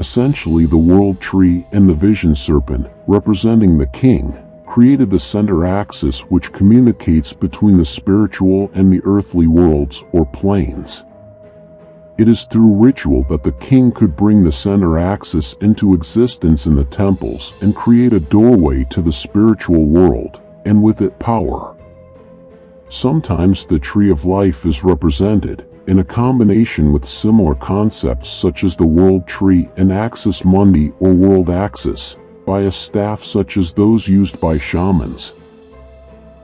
essentially the world tree and the vision serpent, representing the king, created the center axis which communicates between the spiritual and the earthly worlds or planes. It is through ritual that the king could bring the center axis into existence in the temples and create a doorway to the spiritual world, and with it power. Sometimes the tree of life is represented, in a combination with similar concepts such as the world tree and axis mundi or world axis, by a staff such as those used by shamans.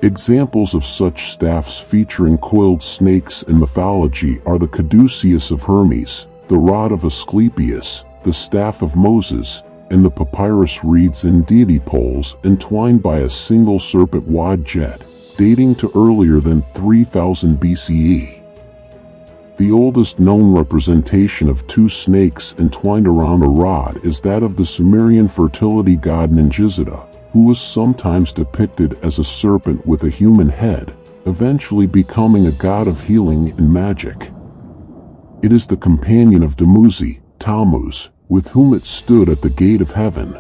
Examples of such staffs featuring coiled snakes in mythology are the caduceus of Hermes, the rod of Asclepius, the staff of Moses, and the papyrus reeds and deity poles entwined by a single serpent wadjet, dating to earlier than 3000 BCE. The oldest known representation of two snakes entwined around a rod is that of the Sumerian fertility god Ningishzida, who was sometimes depicted as a serpent with a human head, eventually becoming a god of healing and magic. It is the companion of Dumuzi, Tammuz, with whom it stood at the gate of heaven.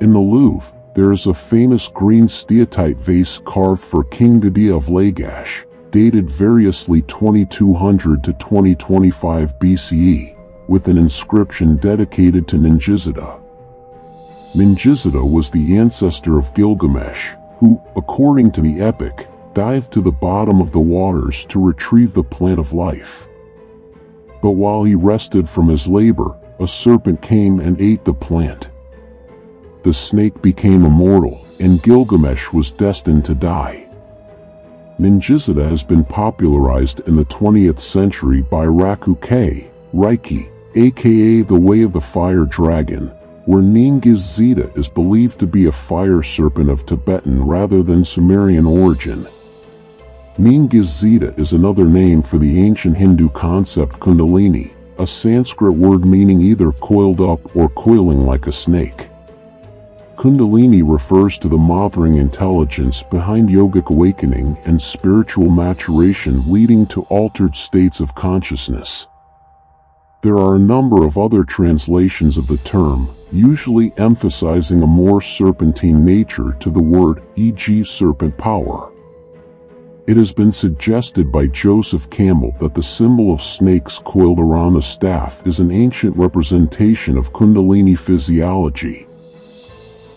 In the Louvre, there is a famous green steatite vase carved for King Gudea of Lagash dated variously 2200 to 2025 BCE, with an inscription dedicated to Ningishzida. Ningishzida was the ancestor of Gilgamesh, who, according to the epic, dived to the bottom of the waters to retrieve the plant of life. But while he rested from his labor, a serpent came and ate the plant. The snake became immortal, and Gilgamesh was destined to die. Ningishzida has been popularized in the 20th century by Raku-Kei, Reiki, aka the Way of the Fire Dragon, where Ningishzida is believed to be a fire serpent of Tibetan rather than Sumerian origin. Ningishzida is another name for the ancient Hindu concept Kundalini, a Sanskrit word meaning either coiled up or coiling like a snake. Kundalini refers to the mothering intelligence behind yogic awakening and spiritual maturation leading to altered states of consciousness. There are a number of other translations of the term, usually emphasizing a more serpentine nature to the word, e.g. serpent power. It has been suggested by Joseph Campbell that the symbol of snakes coiled around a staff is an ancient representation of Kundalini physiology.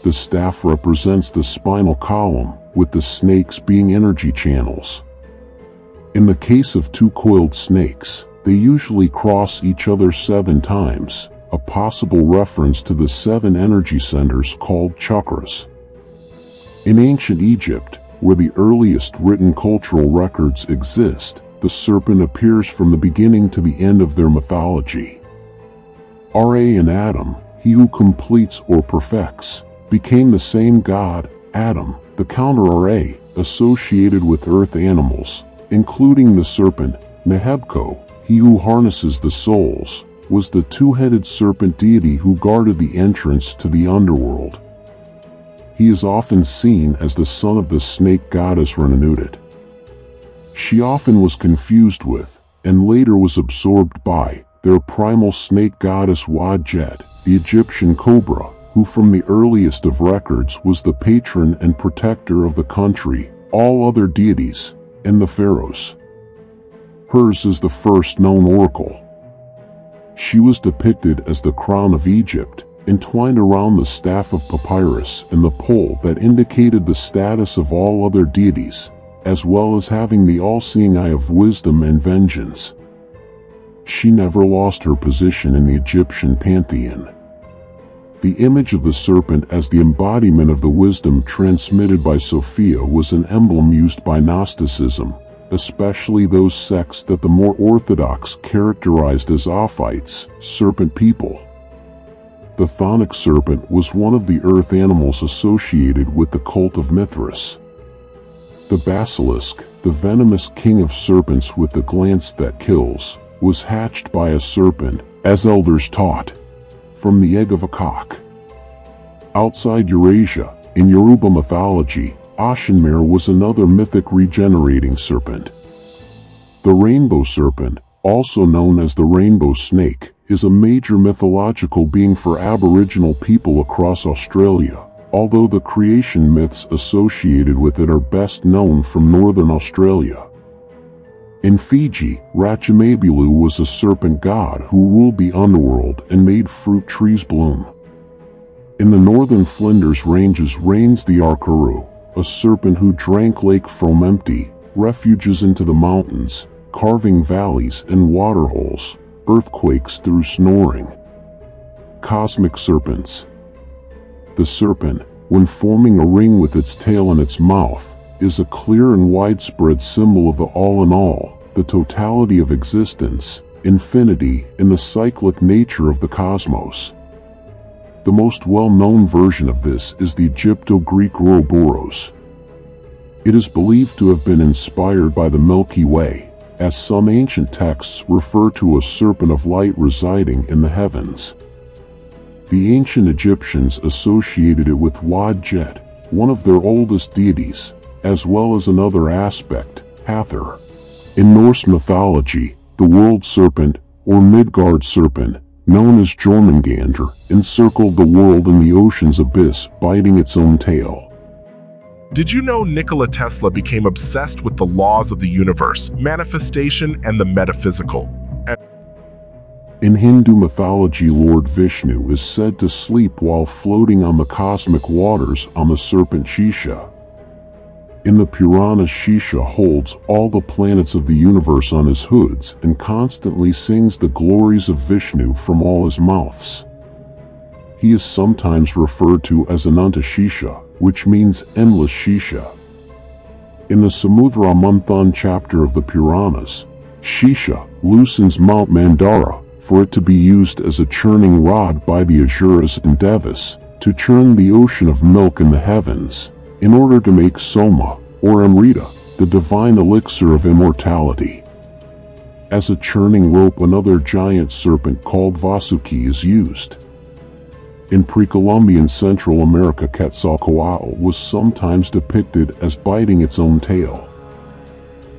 The staff represents the spinal column, with the snakes being energy channels. In the case of two coiled snakes, they usually cross each other seven times, a possible reference to the seven energy centers called chakras. In ancient Egypt, where the earliest written cultural records exist, the serpent appears from the beginning to the end of their mythology. Ra and Atum, he who completes or perfects, became the same god, Atum, the counter-Ra, associated with earth animals, including the serpent, Nehebkau, he who harnesses the souls, was the two-headed serpent deity who guarded the entrance to the underworld. He is often seen as the son of the snake goddess Renenutet. She often was confused with, and later was absorbed by, their primal snake goddess Wadjet, the Egyptian cobra, who from the earliest of records was the patron and protector of the country, all other deities, and the pharaohs. Hers is the first known oracle. She was depicted as the crown of Egypt, entwined around the staff of papyrus and the pole that indicated the status of all other deities, as well as having the all-seeing eye of wisdom and vengeance. She never lost her position in the Egyptian pantheon. The image of the serpent as the embodiment of the wisdom transmitted by Sophia was an emblem used by Gnosticism, especially those sects that the more orthodox characterized as Ophites, serpent people. The Chthonic serpent was one of the earth animals associated with the cult of Mithras. The basilisk, the venomous king of serpents with the glance that kills, was hatched by a serpent, as elders taught from the egg of a cock. Outside Eurasia, in Yoruba mythology, Oshunmare was another mythic regenerating serpent. The rainbow serpent, also known as the rainbow snake, is a major mythological being for Aboriginal people across Australia, although the creation myths associated with it are best known from northern Australia. In Fiji, Ratumaibulu was a serpent god who ruled the underworld and made fruit trees bloom. In the northern Flinders Ranges reigns the Arkaroo, a serpent who drank Lake Frome empty, refuges into the mountains, carving valleys and waterholes, earthquakes through snoring. Cosmic Serpents The serpent, when forming a ring with its tail and its mouth, is a clear and widespread symbol of the all-in-all, the totality of existence, infinity, and the cyclic nature of the cosmos. The most well-known version of this is the Egypto-Greek Ouroboros. It is believed to have been inspired by the Milky Way, as some ancient texts refer to a serpent of light residing in the heavens. The ancient Egyptians associated it with Wadjet, one of their oldest deities, as well as another aspect, Hathor. In Norse mythology, the world serpent, or Midgard serpent, known as Jormungandr, encircled the world in the ocean's abyss, biting its own tail. Did you know Nikola Tesla became obsessed with the laws of the universe, manifestation, and the metaphysical? And In Hindu mythology, Lord Vishnu is said to sleep while floating on the cosmic waters on the serpent Shesha. In the Purana, Shesha holds all the planets of the universe on his hoods and constantly sings the glories of Vishnu from all his mouths. He is sometimes referred to as Ananta Shesha, which means endless Shesha. In the Samudra Manthan chapter of the Puranas, Shesha loosens Mount Mandara for it to be used as a churning rod by the Asuras and Devas to churn the ocean of milk in the heavens in order to make Soma, or Amrita, the divine elixir of immortality. As a churning rope another giant serpent called Vasuki is used. In pre-Columbian Central America Quetzalcoatl was sometimes depicted as biting its own tail.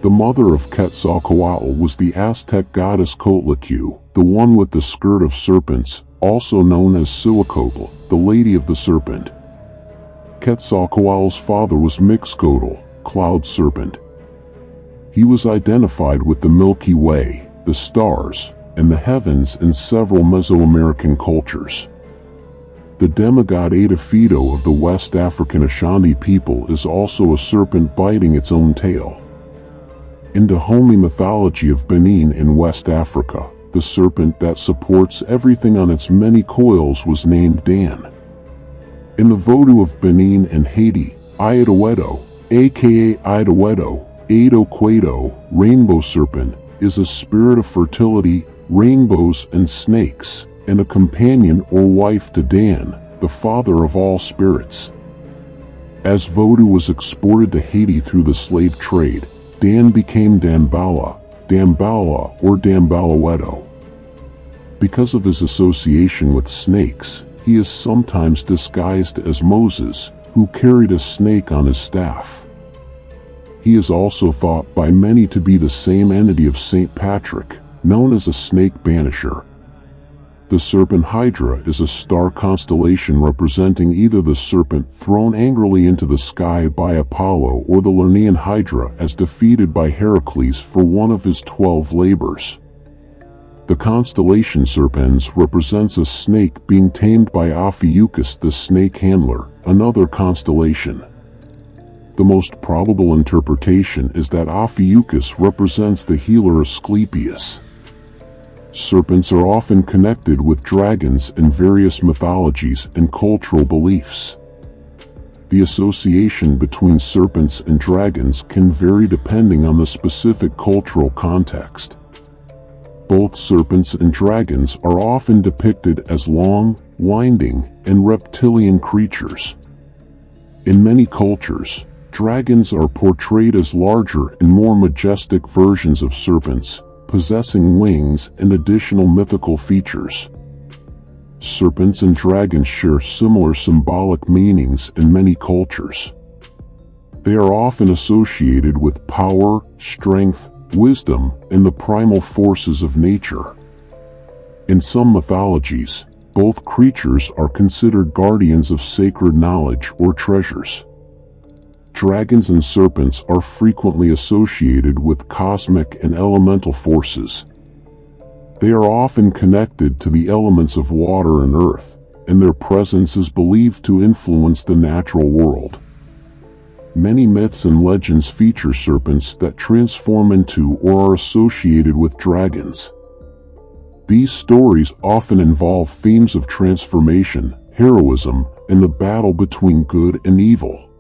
The mother of Quetzalcoatl was the Aztec goddess Coatlicue, the one with the skirt of serpents, also known as Cihuacoatl, the Lady of the Serpent. Quetzalcoatl's father was Mixcoatl, Cloud Serpent. He was identified with the Milky Way, the stars, and the heavens in several Mesoamerican cultures. The demigod Aidophedo of the West African Ashanti people is also a serpent biting its own tail. In the Dahomey mythology of Benin in West Africa, the serpent that supports everything on its many coils was named Dan. In the Vodou of Benin and Haiti, Ayadowedo, aka Idawedo, Ado rainbow serpent, is a spirit of fertility, rainbows and snakes, and a companion or wife to Dan, the father of all spirits. As Vodou was exported to Haiti through the slave trade, Dan became Dambala, Dambala or Dambalawedo. Because of his association with snakes, he is sometimes disguised as Moses, who carried a snake on his staff. He is also thought by many to be the same entity of St. Patrick, known as a snake banisher. The serpent Hydra is a star constellation representing either the serpent thrown angrily into the sky by Apollo or the Lernaean Hydra as defeated by Heracles for one of his twelve labors. The constellation Serpens represents a snake being tamed by Ophiuchus the snake handler, another constellation. The most probable interpretation is that Ophiuchus represents the healer Asclepius. Serpents are often connected with dragons in various mythologies and cultural beliefs. The association between serpents and dragons can vary depending on the specific cultural context both serpents and dragons are often depicted as long, winding, and reptilian creatures. In many cultures, dragons are portrayed as larger and more majestic versions of serpents, possessing wings and additional mythical features. Serpents and dragons share similar symbolic meanings in many cultures. They are often associated with power, strength, wisdom, and the primal forces of nature. In some mythologies, both creatures are considered guardians of sacred knowledge or treasures. Dragons and serpents are frequently associated with cosmic and elemental forces. They are often connected to the elements of water and earth, and their presence is believed to influence the natural world. Many myths and legends feature serpents that transform into or are associated with dragons. These stories often involve themes of transformation, heroism, and the battle between good and evil.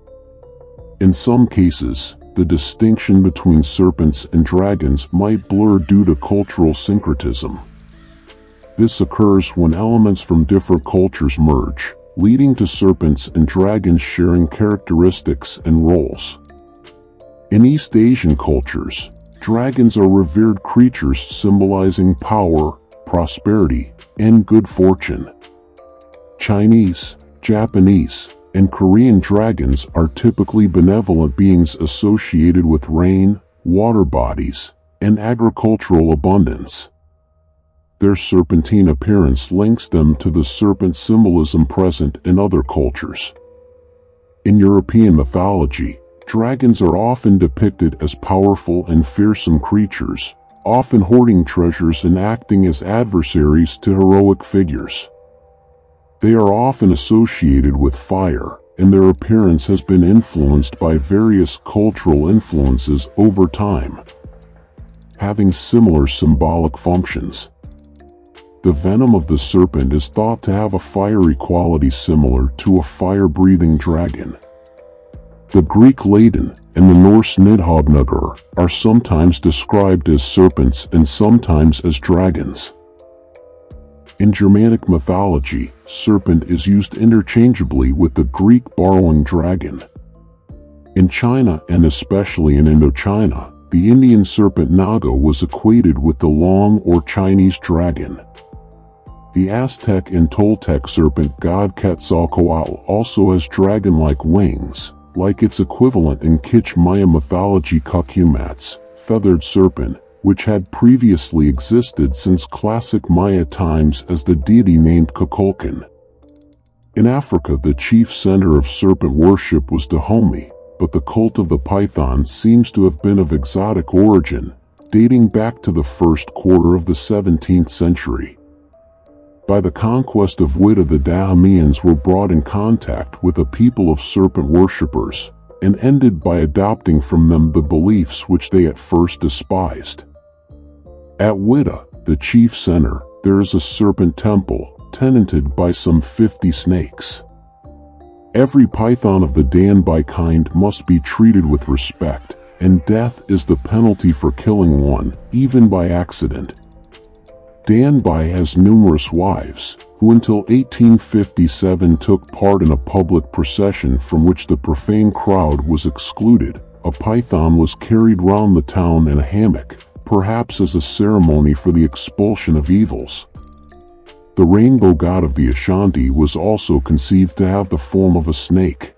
In some cases, the distinction between serpents and dragons might blur due to cultural syncretism. This occurs when elements from different cultures merge, leading to serpents and dragons sharing characteristics and roles. In East Asian cultures, dragons are revered creatures symbolizing power, prosperity, and good fortune. Chinese, Japanese, and Korean dragons are typically benevolent beings associated with rain, water bodies, and agricultural abundance. Their serpentine appearance links them to the serpent symbolism present in other cultures. In European mythology, dragons are often depicted as powerful and fearsome creatures, often hoarding treasures and acting as adversaries to heroic figures. They are often associated with fire, and their appearance has been influenced by various cultural influences over time, having similar symbolic functions. The venom of the serpent is thought to have a fiery quality similar to a fire-breathing dragon. The Greek Ladon and the Norse Nidhoggnugr are sometimes described as serpents and sometimes as dragons. In Germanic mythology, serpent is used interchangeably with the Greek borrowing dragon. In China and especially in Indochina, the Indian serpent Naga was equated with the long or Chinese dragon. The Aztec and Toltec serpent god Quetzalcoatl also has dragon-like wings, like its equivalent in K'iche' Maya mythology Cucumatz, feathered serpent, which had previously existed since classic Maya times as the deity named Kukulkan. In Africa the chief center of serpent worship was Dahomey, but the cult of the python seems to have been of exotic origin, dating back to the first quarter of the 17th century. By the conquest of Whydah the Dahomeans were brought in contact with a people of serpent worshippers, and ended by adopting from them the beliefs which they at first despised. At Whydah, the chief center, there is a serpent temple, tenanted by some 50 snakes. Every python of the Danbai kind must be treated with respect, and death is the penalty for killing one, even by accident. Danbai has numerous wives, who until 1857 took part in a public procession from which the profane crowd was excluded. A python was carried round the town in a hammock, perhaps as a ceremony for the expulsion of evils. The rainbow god of the Ashanti was also conceived to have the form of a snake.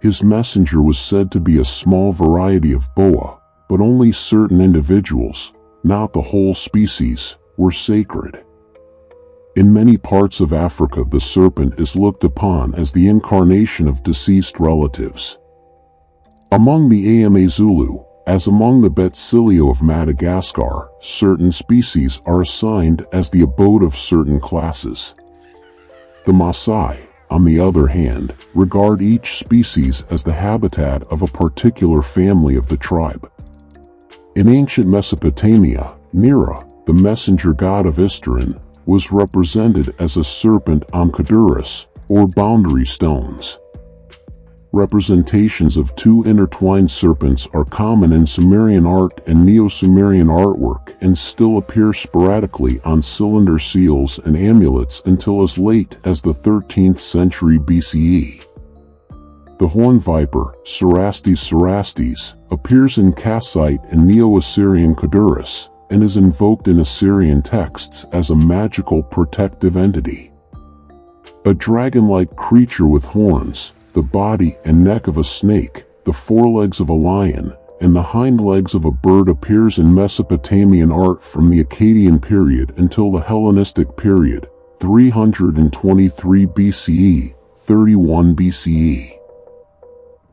His messenger was said to be a small variety of boa, but only certain individuals, not the whole species, were sacred. In many parts of Africa the serpent is looked upon as the incarnation of deceased relatives. Among the Ama Zulu, as among the Betsileo of Madagascar, certain species are assigned as the abode of certain classes. The Maasai, on the other hand, regard each species as the habitat of a particular family of the tribe. In ancient Mesopotamia, Mira, the messenger god of Ishtaran, was represented as a serpent on Kudurrus, or boundary stones. Representations of two intertwined serpents are common in Sumerian art and Neo-Sumerian artwork and still appear sporadically on cylinder seals and amulets until as late as the 13th century BCE. The horn viper, Cerastes cerastes, appears in Kassite and Neo-Assyrian Kudurrus, and is invoked in Assyrian texts as a magical protective entity. A dragon-like creature with horns, the body and neck of a snake, the forelegs of a lion, and the hind legs of a bird appears in Mesopotamian art from the Akkadian period until the Hellenistic period, 323 BCE, 31 BCE.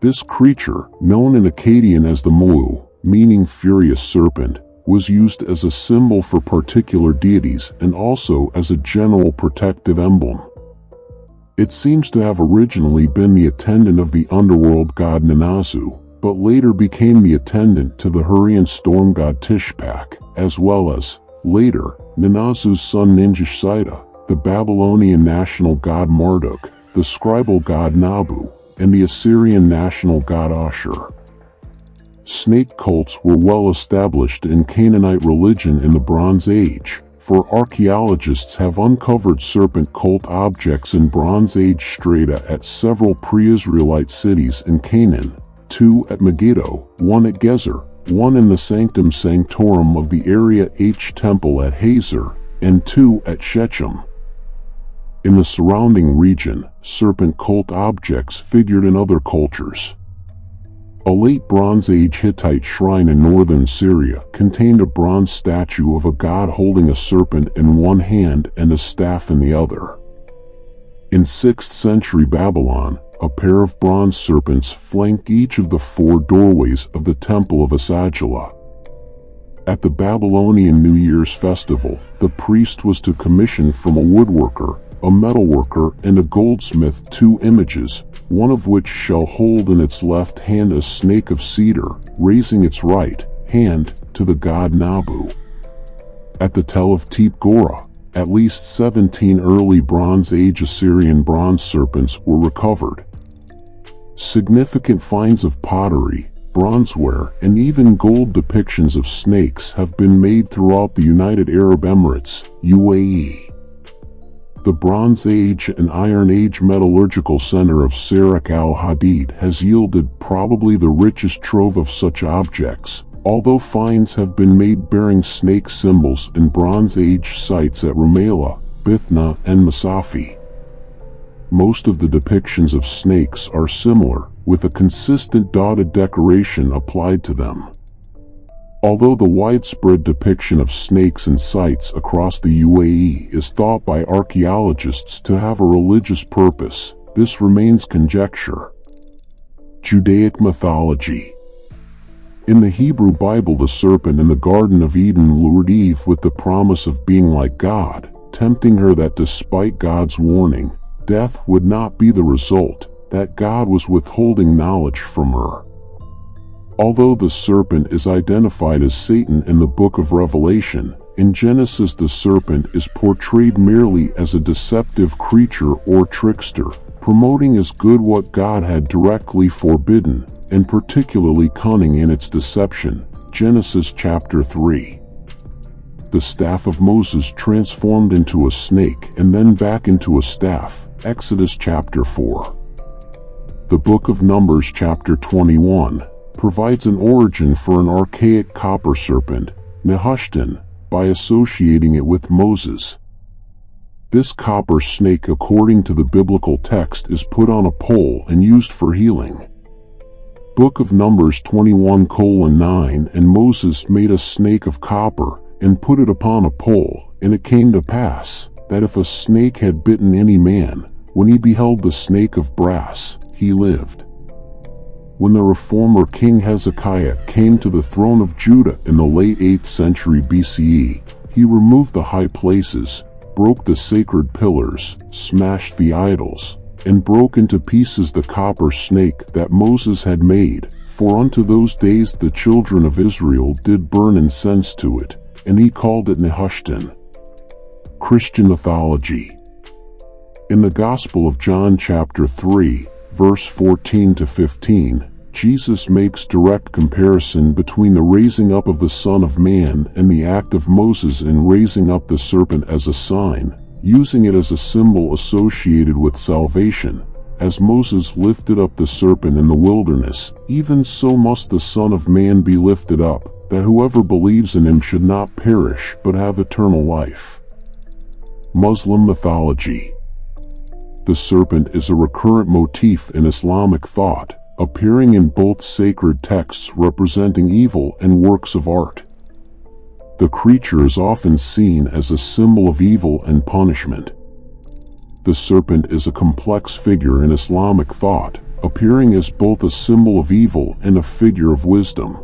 This creature, known in Akkadian as the Mu, meaning furious serpent, was used as a symbol for particular deities and also as a general protective emblem. It seems to have originally been the attendant of the underworld god Ninazu, but later became the attendant to the Hurrian storm god Tishpak, as well as, later, Ninazu's son Ningishzida, the Babylonian national god Marduk, the scribal god Nabu, and the Assyrian national god Ashur. Snake cults were well established in Canaanite religion in the Bronze Age, for archaeologists have uncovered serpent cult objects in Bronze Age strata at several pre-Israelite cities in Canaan, two at Megiddo, one at Gezer, one in the Sanctum Sanctorum of the Area H Temple at Hazor, and two at Shechem. In the surrounding region, serpent cult objects figured in other cultures. A late Bronze Age Hittite shrine in northern Syria contained a bronze statue of a god holding a serpent in one hand and a staff in the other. In 6th century Babylon, a pair of bronze serpents flank each of the four doorways of the Temple of Esagila. At the Babylonian New Year's festival, the priest was to commission from a woodworker, a metalworker, and a goldsmith two images, one of which shall hold in its left hand a snake of cedar, raising its right hand to the god Nabu. At the Tell of Tepe Gawra, at least 17 early Bronze Age Assyrian bronze serpents were recovered. Significant finds of pottery, bronzeware, and even gold depictions of snakes have been made throughout the United Arab Emirates, UAE. The Bronze Age and Iron Age metallurgical center of Saruq al-Hadid has yielded probably the richest trove of such objects, although finds have been made bearing snake symbols in Bronze Age sites at Rumaila, Bithna, and Masafi. Most of the depictions of snakes are similar, with a consistent dotted decoration applied to them. Although the widespread depiction of snakes in sites across the UAE is thought by archaeologists to have a religious purpose, this remains conjecture. Judaic mythology In the Hebrew Bible the serpent in the Garden of Eden lured Eve with the promise of being like God, tempting her that despite God's warning, death would not be the result, that God was withholding knowledge from her. Although the serpent is identified as Satan in the book of Revelation, in Genesis the serpent is portrayed merely as a deceptive creature or trickster, promoting as good what God had directly forbidden, and particularly cunning in its deception. Genesis chapter 3. The staff of Moses transformed into a snake and then back into a staff. Exodus chapter 4. The book of Numbers chapter 21 provides an origin for an archaic copper serpent, Nehushtan, by associating it with Moses. This copper snake according to the biblical text is put on a pole and used for healing. Book of Numbers 21 9 And Moses made a snake of copper, and put it upon a pole, and it came to pass, that if a snake had bitten any man, when he beheld the snake of brass, he lived. When the reformer King Hezekiah came to the throne of Judah in the late 8th century BCE, he removed the high places, broke the sacred pillars, smashed the idols, and broke into pieces the copper snake that Moses had made, for unto those days the children of Israel did burn incense to it, and he called it Nehushtan. Christian Mythology In the Gospel of John chapter 3, verse 14 to 15, Jesus makes direct comparison between the raising up of the Son of Man and the act of Moses in raising up the serpent as a sign, using it as a symbol associated with salvation. As Moses lifted up the serpent in the wilderness, even so must the Son of Man be lifted up, that whoever believes in him should not perish but have eternal life. Muslim Mythology the serpent is a recurrent motif in Islamic thought, appearing in both sacred texts representing evil and works of art. The creature is often seen as a symbol of evil and punishment. The serpent is a complex figure in Islamic thought, appearing as both a symbol of evil and a figure of wisdom.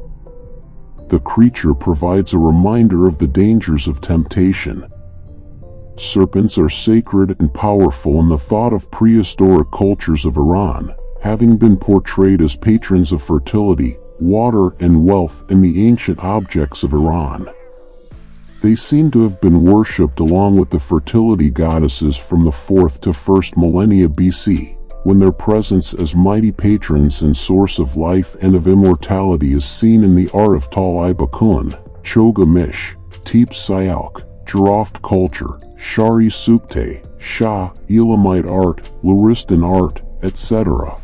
The creature provides a reminder of the dangers of temptation. Serpents are sacred and powerful in the thought of prehistoric cultures of Iran, having been portrayed as patrons of fertility, water, and wealth in the ancient objects of Iran. They seem to have been worshipped along with the fertility goddesses from the 4th to 1st millennia BC, when their presence as mighty patrons and source of life and of immortality is seen in the art of Talai Bakun, Chogamish, Tepe Sialk, Jiroft culture, Shahr-i Sokhta, Shah, Elamite art, Luristan art, etc.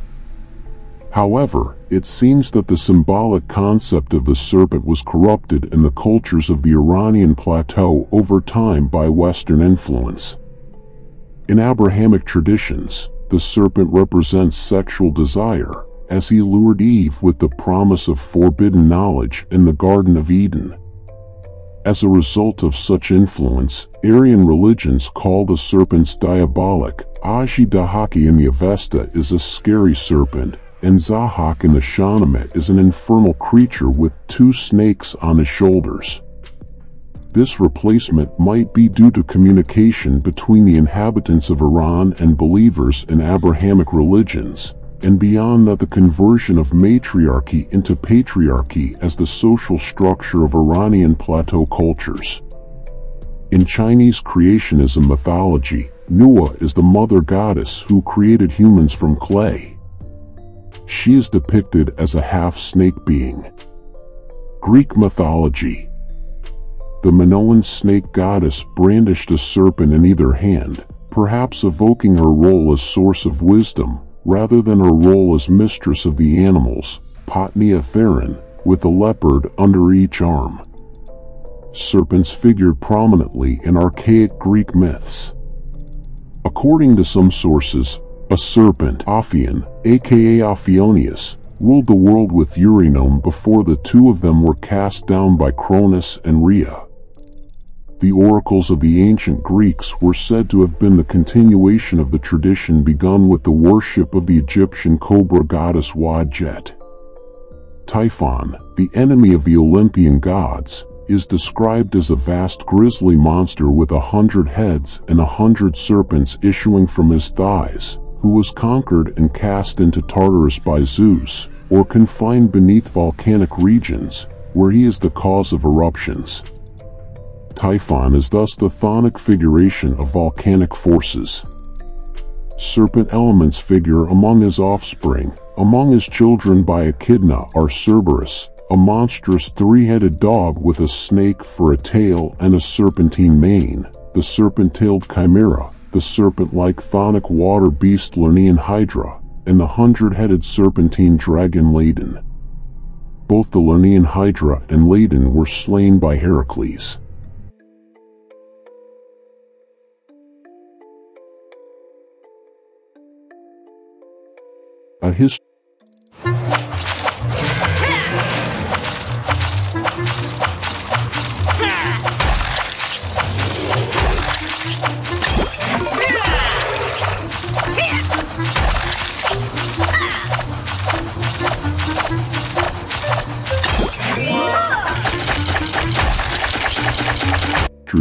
However, it seems that the symbolic concept of the serpent was corrupted in the cultures of the Iranian plateau over time by Western influence. In Abrahamic traditions, the serpent represents sexual desire, as he lured Eve with the promise of forbidden knowledge in the Garden of Eden. As a result of such influence, Aryan religions call the serpents diabolic. Azi Dahaka in the Avesta is a scary serpent, and Zahak in the Shahnameh is an infernal creature with two snakes on his shoulders. This replacement might be due to communication between the inhabitants of Iran and believers in Abrahamic religions, and beyond that the conversion of matriarchy into patriarchy as the social structure of Iranian plateau cultures. In Chinese creationism mythology, Nuwa is the mother goddess who created humans from clay. She is depicted as a half-snake being. Greek mythology The Minoan snake goddess brandished a serpent in either hand, perhaps evoking her role as source of wisdom, rather than her role as mistress of the animals, Potnia Theron, with a leopard under each arm. Serpents figured prominently in archaic Greek myths. According to some sources, a serpent, Ophion, aka Ophioneus, ruled the world with Eurynome before the two of them were cast down by Cronus and Rhea. The oracles of the ancient Greeks were said to have been the continuation of the tradition begun with the worship of the Egyptian cobra goddess Wadjet. Typhon, the enemy of the Olympian gods, is described as a vast grisly monster with a hundred heads and a hundred serpents issuing from his thighs, who was conquered and cast into Tartarus by Zeus, or confined beneath volcanic regions, where he is the cause of eruptions. Typhon is thus the chthonic figuration of volcanic forces. Serpent elements figure among his offspring, among his children by Echidna are Cerberus, a monstrous three-headed dog with a snake for a tail and a serpentine mane, the serpent-tailed chimera, the serpent-like chthonic water beast Lernaean Hydra, and the hundred-headed serpentine dragon Ladon. Both the Lernaean Hydra and Ladon were slain by Heracles. History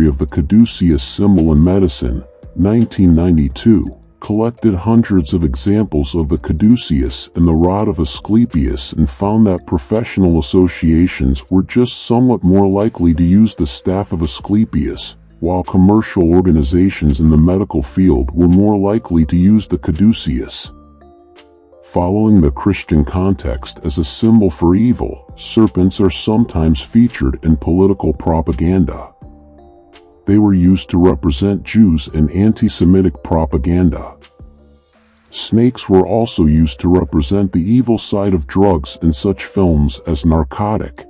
of the caduceus symbol in medicine, 1992, collected hundreds of examples of the caduceus and the rod of Asclepius and found that professional associations were just somewhat more likely to use the staff of Asclepius, while commercial organizations in the medical field were more likely to use the caduceus. Following the Christian context as a symbol for evil, serpents are sometimes featured in political propaganda. They were used to represent Jews in anti-Semitic propaganda. Snakes were also used to represent the evil side of drugs in such films as Narcotic,